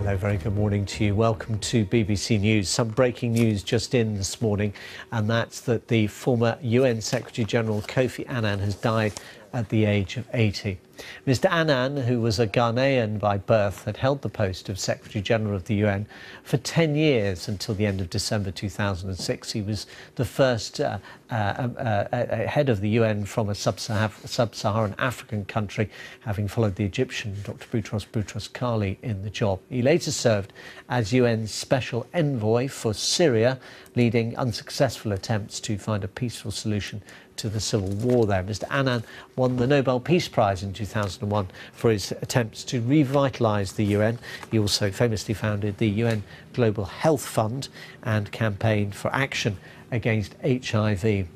Hello, very good morning to you. Welcome to BBC News. Some breaking news just in this morning, and that's that the former UN Secretary General Kofi Annan has died at the age of 80. Mr. Annan, who was a Ghanaian by birth, had held the post of Secretary General of the UN for 10 years until the end of December 2006. He was the first uh, uh, uh, uh head of the UN from a sub-Saharan African country, having followed the Egyptian Dr. Boutros Boutros-Ghali in the job. He later served as UN Special Envoy for Syria, leading unsuccessful attempts to find a peaceful solution to the civil war there. Mr. Annan won the Nobel Peace Prize in 2001 for his attempts to revitalise the UN. He also famously founded the UN Global Health Fund and campaigned for action against HIV.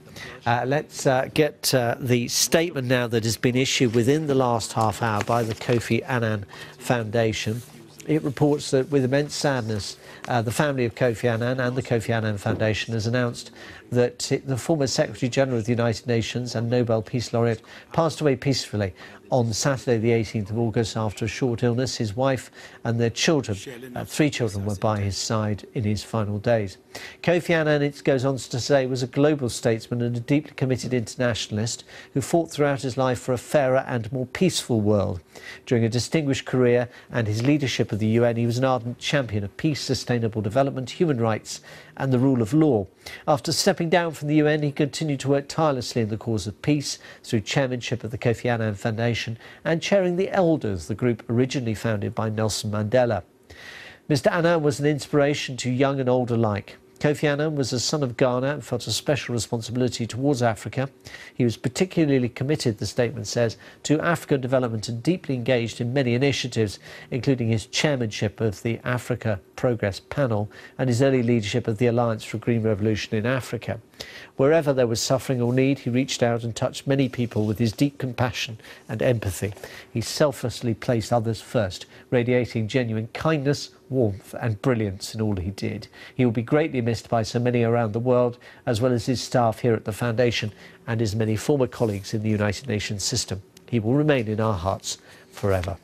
Uh, let's uh, get uh, the statement now that has been issued within the last half hour by the Kofi Annan Foundation. It reports that with immense sadness, uh, the family of Kofi Annan and the Kofi Annan Foundation has announced that the former Secretary General of the United Nations and Nobel Peace Laureate passed away peacefully on Saturday, the 18th of August, after a short illness. His wife and their children, uh, three children, were by his side in his final days. Kofi Annan, it goes on to say, was a global statesman and a deeply committed internationalist who fought throughout his life for a fairer and more peaceful world. During a distinguished career and his leadership of the UN, he was an ardent champion of peace, sustainable development, human rights, and the rule of law. After stepping down from the UN, he continued to work tirelessly in the cause of peace through chairmanship of the Kofi Annan Foundation and chairing the Elders, the group originally founded by Nelson Mandela. Mr. Annan was an inspiration to young and old alike. Kofi Annan was a son of Ghana and felt a special responsibility towards Africa. He was particularly committed, the statement says, to African development and deeply engaged in many initiatives, including his chairmanship of the Africa Progress Panel and his early leadership of the Alliance for Green Revolution in Africa. Wherever there was suffering or need, he reached out and touched many people with his deep compassion and empathy. He selflessly placed others first, radiating genuine kindness, warmth, and brilliance in all he did. He will be greatly missed by so many around the world, as well as his staff here at the Foundation and his many former colleagues in the United Nations system. He will remain in our hearts forever.